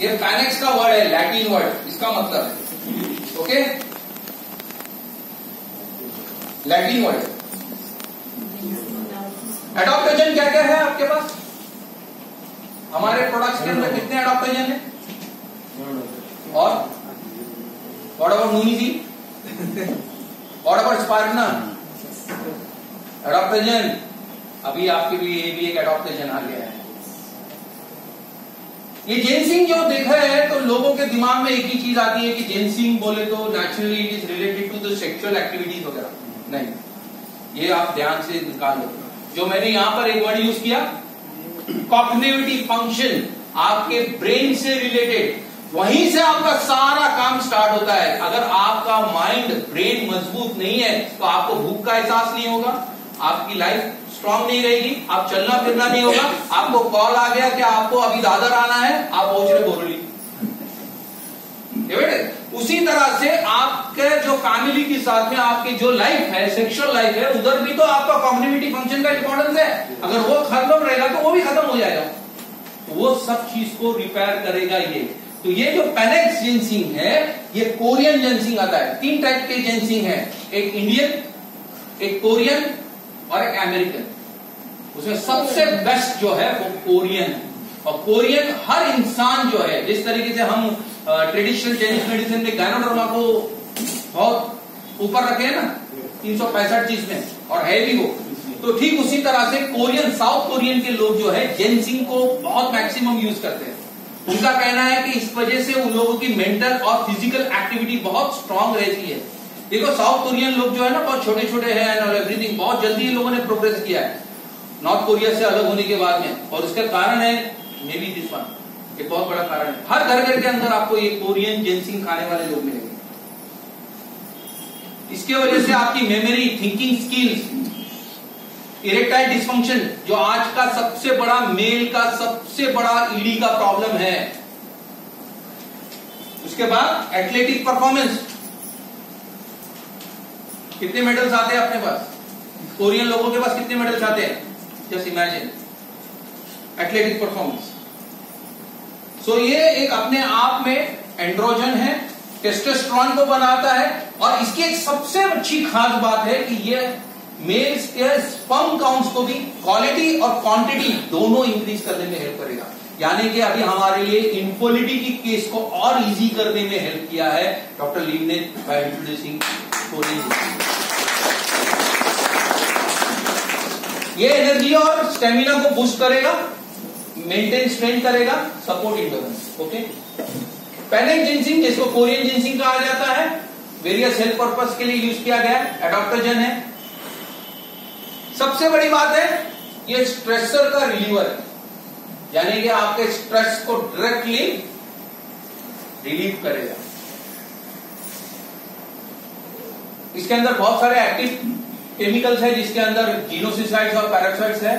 ये पैनेक्स का वर्ड है लैटिन वर्ड इसका मतलब है। ओके लैटिन वर्ड एडॉप्टोजन क्या क्या है आपके पास? हमारे प्रोडक्ट्स के अंदर कितने एडॉप्टोजन है? और? व्हाट अबाउट नूनीजी व्हाट अबाउट स्पार्टना एडॉप्टोजन अभी आपके लिए ये भी एक एडॉप्टोजन आ गया है। ये जेनसिंग जो देखा है तो लोगों के दिमाग में एक ही चीज़ आती है कि जेनसिंग बोले तो naturally it is related to the sexual activities वगैरह। नहीं। ये आप ध्यान से निकाल। जो मैंने यहाँ पर एक वर्ड यूज़ किया कॉग्निविटी फ़ंक्शन आपके ब्रेन से रिलेटेड वहीं से आपका सारा काम स्टार्ट होता है। अगर आपका माइंड ब्रेन मज़बूत नहीं है तो आपको भूख का एहसास नहीं होगा। आपकी लाइफ स्ट्रांग नहीं रहेगी। आप चलना फिरना नहीं होगा। आपको कॉल आ गया कि आपको अभी दादर आना है, आप पहुँच रहे बोरली। उसी तरह से आपके जो फैमिली के साथ में आपकी जो लाइफ है सेक्सुअल लाइफ है, उधर भी तो आपका कम्युनिटी फ़ंक्शन का इंपॉर्टेंस है। अगर वो खत्म रहेगा तो वो भी खत्म हो जाएगा। तो वो सब चीज़ को रिपेयर करेगा ये। तो ये जो पेनेक्स जेंसिंग है, ये कोरियन जेंसिंग आता है। तीन टाइप के जेंसिंग है। एक इंडियन एक कोरियन और एक अमेरिकन उसमें सबसे बेस्ट जो है वो कोरियन। है और कोरियन हर इंसान जो है, जिस तरीके से हम ट्रेडिशनल चाइनीज़ मेडिसिन में गायनोडर्मा को बहुत ऊपर रखे हैं ना, तीन सौ पैंसठ चीज़ में, और है भी वो। तो ठीक उसी तरह से कोरियन, साउथ कोरियन के लोग जो है जेंसिंग को बहुत मैक्सिमम यूज़ करते हैं। उनका कहना है कि इस वजह से उन लोगों की मेंटल और फ़िज़िकल एक्टिविटी बहुत स्ट्रांग रहती है। देखो, साउथ कोरियन लोग जो है ना, बहुत छोटे छोटे हैं एंड एवरीथिंग बहुत जल्दी इन लोगों ने प्रोग्रेस किया है। नॉर्थ कोरिया से अलग होने के बाद में। और उसका कारण है मे बी दिस वन एक बहुत बड़ा कारण है। हर घर घर के अंदर आपको ये कोरियन जेंसिंग खाने वाले लोग मिलेंगे। इसके वजह से आपकी memory thinking skills erectile dysfunction जो आज का सबसे बड़ा मेल का सबसे बड़ा ईडी का प्रॉब्लम है। उसके बाद एथलेटिक परफॉर्मेंस कितने मेडल्स आते हैं अपने पास? कोरियन लोगों के पास कितने मेडल्स आते हैं? Just imagine athletic performance so ये एक अपने आप में एंड्रोजन है टेस्टोस्टेरोन को बनाता है, और इसकी एक सबसे अच्छी खास बात है कि ये मेल्स के स्पर्म काउंट्स को भी क्वालिटी और क्वांटिटी दोनों इंक्रीज करने में हेल्प करेगा। यानी कि अभी हमारे लिए इनफोलिटी की केस को और इजी करने में हेल्प किया है। डॉक्टर लीव ने बाय इंट्रोड्यूसिंग ये एनर्जी और स्टेमिना को बूस्ट करेगा मेंटेन स्ट्रेंथ करेगा support endurance okay panax ginseng जिसको कोरियन जिंसिंग कहा जाता है वेरियस हेल्थ पर्पज के लिए यूज़ किया गया एडॉप्टोजन है। सबसे बड़ी बात है, ये स्ट्रेसर का रिलीवर है। यानी कि आपके स्ट्रेस को डायरेक्टली रिलीव करेगा। इसके अंदर बहुत सारे एक्टिव केमिकल्स है जिसके अंदर जीनोसिसाइड्स और पैराक्साइड्स है।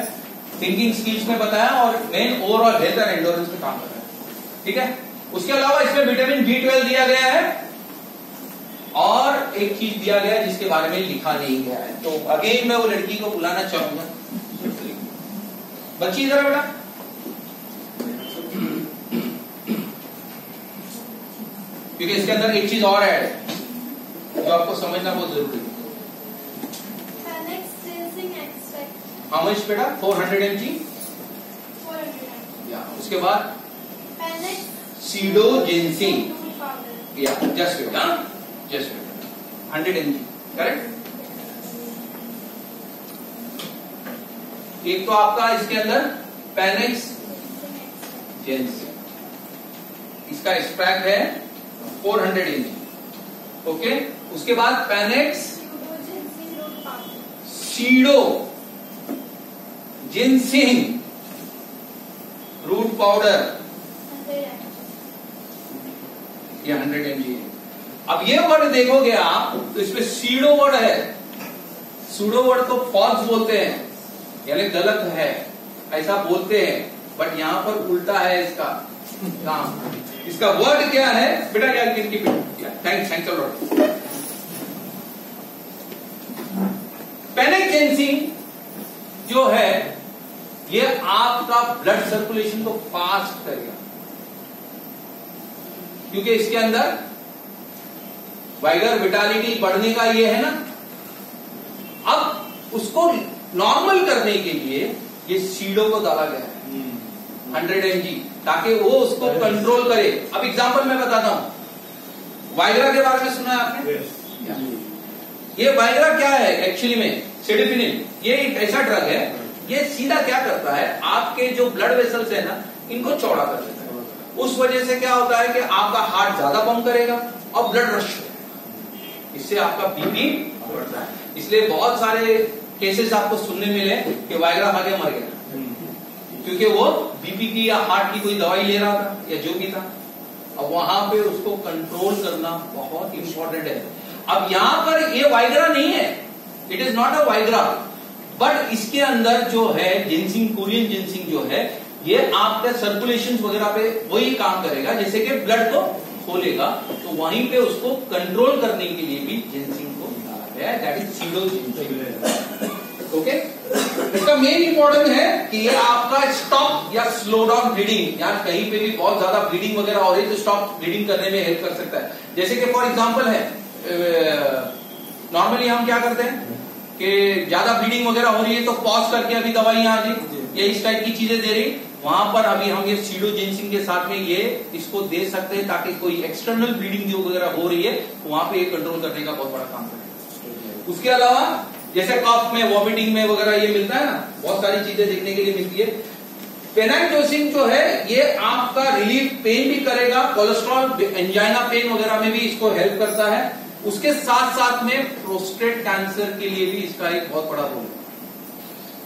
थिंकिंग स्किल्स में बताया और main overall health and endurance में काम कर रहा है। ठीक है? उसके अलावा इसमें विटामिन बी ट्वेल्व दिया गया है। और एक चीज़ दिया गया है जिसके बारे में लिखा नहीं गया है। तो अगेन मैं वो लड़की को बुलाना चाहूँगा। बच्ची इधर बेटा। क्योंकि इसके अंदर एक चीज़ और है, जो आपको समझना बहुत ज़रूरी है। हाउ मच बेटा? 400 एम जी या उसके बाद? सीडो जिनसिंग या जस्ट हाँ? जस्ट बेटा हंड्रेड एम जी करेक्ट एक तो आपका इसके अंदर पैनेक्स जेंसिंग इसका एक्सट्रैक्ट है 400 एम जी ओके उसके बाद panax pseudo ginseng root powder ये हंड्रेड एम जी अब ये वर्ड देखोगे आप तो इसमें सीडो वर्ड है। सूडो वर्ड को फॉल्स बोलते हैं, यानी गलत है, ऐसा बोलते हैं बट यहाँ पर उल्टा है इसका काम। इसका वर्ड क्या है? बेटा क्या किनकी थैंक्स थैंक्स लॉट पेनेक्टेंसिंग जो है ये आपका ब्लड सर्कुलेशन को फास्ट करेगा। क्योंकि इसके अंदर वाइगर विटालिटी बढ़ने का ये है ना? अब उसको नॉर्मल करने के लिए ये सीडो को डाला गया है। हंड्रेड एम ताकि वो उसको कंट्रोल करे। अब एग्जांपल मैं बताता हूँ। वाइग्रा के बारे में सुना है आपने? ये वाइग्रा क्या है एक्चुअली में? सिडिफिनिन ये एक ऐसा ड्रग है ये सीधा क्या करता है, आपके जो ब्लड वेसल्स है ना, इनको चौड़ा कर देता है। उस वजह से क्या होता है कि आपका हार्ट ज़्यादा पंप करेगा और ब्लड रश इससे आपका बीपी बढ़ता है। इसलिए बहुत सारे केसेस आपको सुनने मिले कि वायग्रा के मर गया। क्योंकि वो बीपी की या हार्ट की कोई दवाई ले रहा था या जो भी था। अब वहाँ पे उसको कंट्रोल करना बहुत इंपॉर्टेंट है। अब यहाँ पर ये वाइग्रा नहीं है। It is not a Viagra but इसके अंदर जो है जिनसिंग कोरियन जिनसिंग जो है, ये आपके सर्कुलेशन वगैरह पे वही काम करेगा, जैसे कि ब्लड को खोलेगा तो वहीं पे उसको कंट्रोल करने के लिए भी जिनसिंग को डाला गया दैट इज़ सीडो ओके इसका मेन इंपॉर्टेंट है कि ये आपका स्टॉप या स्लो डाउन ब्लीडिंग या कहीं पे भी बहुत ज़्यादा ब्लीडिंग वगैरह हो रही है तो स्टॉप ब्लीडिंग करने में हेल्प कर सकता है। जैसे कि फॉर एग्ज़ाम्पल है नॉर्मली हम क्या करते हैं? कि ज़्यादा ब्लीडिंग वगैरह हो रही है तो पॉज करके अभी दवाई आ जी। ये इस टाइप की चीज़ें दे रही वहाँ पर अभी हम ये सीडोजेंसिन के साथ में ये इसको दे सकते हैं ताकि कोई एक्सटर्नल ब्लीडिंग जो वगैरह हो रही है तो वहाँ पे ये कंट्रोल करने का बहुत बड़ा काम करेगा उसके अलावा जैसे कफ में वॉमिटिंग में वगैरह ये मिलता है ना बहुत सारी चीज़ें देखने के लिए मिलती है। पेनाइन डोसिंग जो है ये आपका रिलीफ पेन भी करेगा कोलेस्ट्रॉल एंजाइना पेन वगैरह में भी इसको हेल्प करता है। उसके साथ साथ में प्रोस्टेट कैंसर के लिए भी इसका एक बहुत बड़ा रोल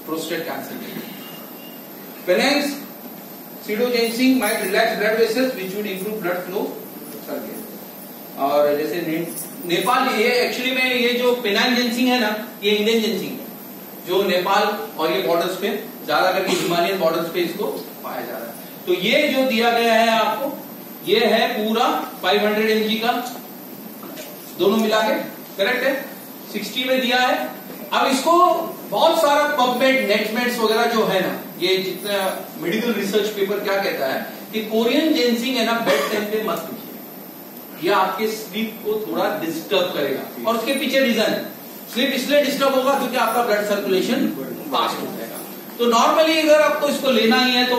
प्रोस्टेट कैंसर के लिए। Pseudo ginseng might relax blood vessels which would improve blood flow और जैसे ने, नेपाल ये एक्चुअली में ये जो पेनाइन जेंसिंग है ना ये इंडियन जेंसिंग है। जो नेपाल और ये बॉर्डर्स पे ज़्यादा करके हिमालयन बॉर्डर्स पे इसको पाया जा रहा है। तो ये जो दिया गया है आपको ये है पूरा 500 हंड्रेड का दोनों मिला के करेक्ट है? 60 में दिया है। अब इसको बहुत सारा पबमेड नेटमेट्स वगैरह जो है ना, ये जितना मेडिकल रिसर्च पेपर क्या कहता है कि कोरियन जेंसिंग है ना बेड टाइम पे मत कीजिए ये आपके स्लीप को थोड़ा डिस्टर्ब करेगा। और उसके पीछे रीजन है। स्लीप इसलिए डिस्टर्ब होगा क्योंकि आपका ब्लड सर्कुलेशन फास्ट हो जाएगा। तो नॉर्मली अगर आपको इसको लेना ही है तो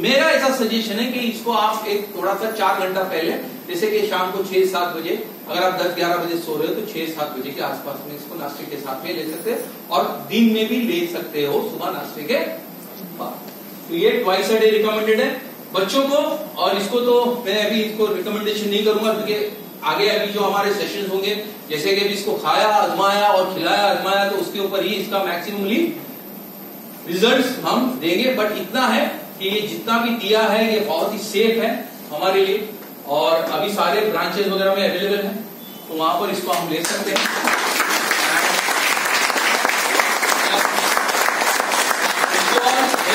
मेरा ऐसा सजेशन है कि इसको आप एक थोड़ा सा चार घंटा पहले, जैसे कि शाम को छह, सात बजे अगर आप दस ग्यारह बजे सो रहे हो तो छह, सात बजे के आसपास में इसको नाश्ते के साथ में ले सकते हैं और दिन में भी ले सकते हो सुबह नाश्ते के बाद। तो ये ट्वाइस अ डे रिकमेंडेड है। बच्चों को और इसको तो मैं अभी इसको रिकमेंडेशन नहीं करूँगा, क्योंकि आगे अभी जो हमारे सेशन होंगे, जैसे कि इसको खाया, आजमाया और खिलाया, आजमाया तो उसके ऊपर ही इसका मैक्सिममली रिज़ल्ट हम देंगे। बट इतना है कि ये जितना भी दिया है, ये बहुत ही सेफ़ है हमारे लिए। और अभी सारे ब्रांचेस वगैरह में अवेलेबल हैं तो वहाँ पर इसको हम ले सकते हैं।